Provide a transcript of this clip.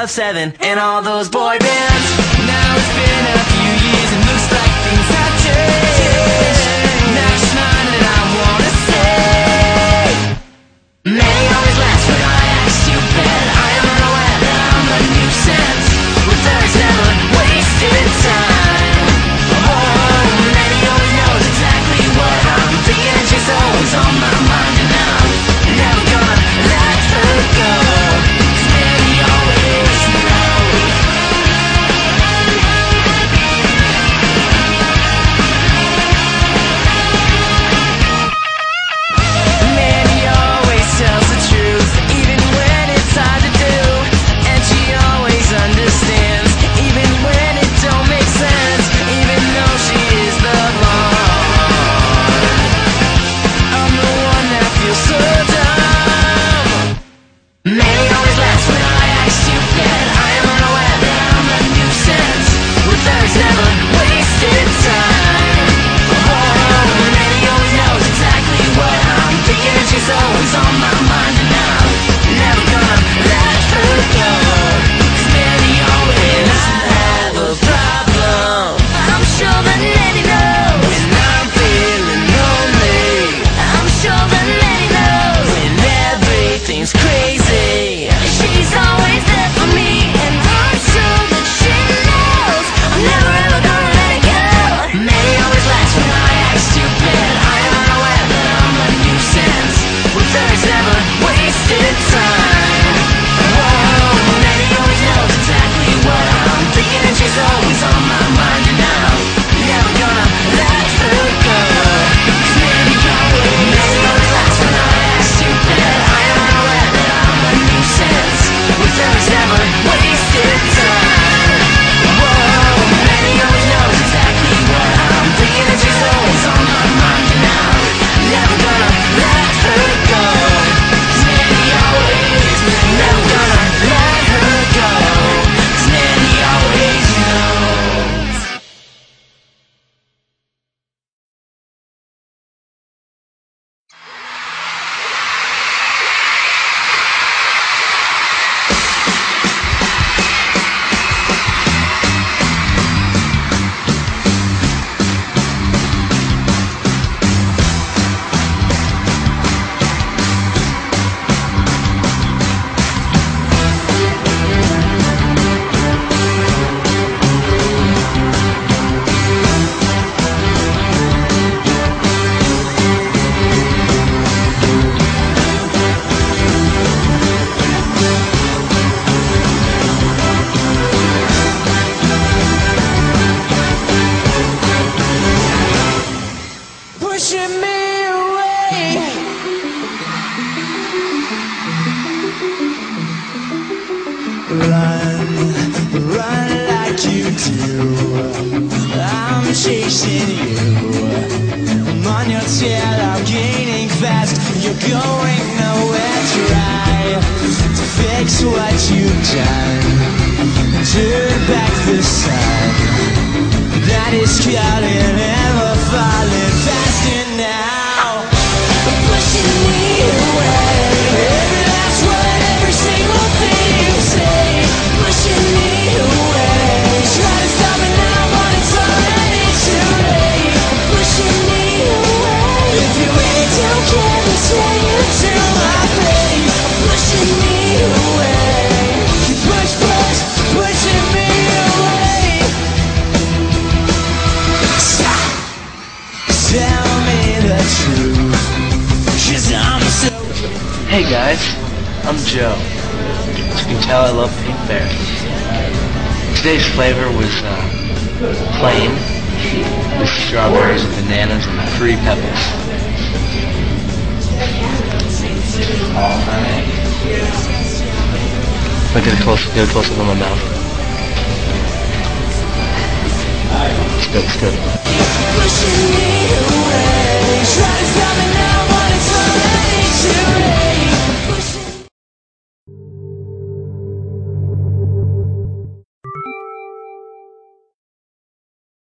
Club 7 and all those boy bands. Now it's been a few years and looks like things have changed. I'm chasing you. I'm on your tail, I'm gaining fast. You're going nowhere. Try to fix what you've done. Turn back the sun that is calling and ever falling. Hey guys, I'm Joe. As you can tell, I love Pinkberry. Today's flavor was uh, plain, with strawberries and bananas and three pebbles. Alright. But get a close, get a close up on my mouth. It's good, it's good.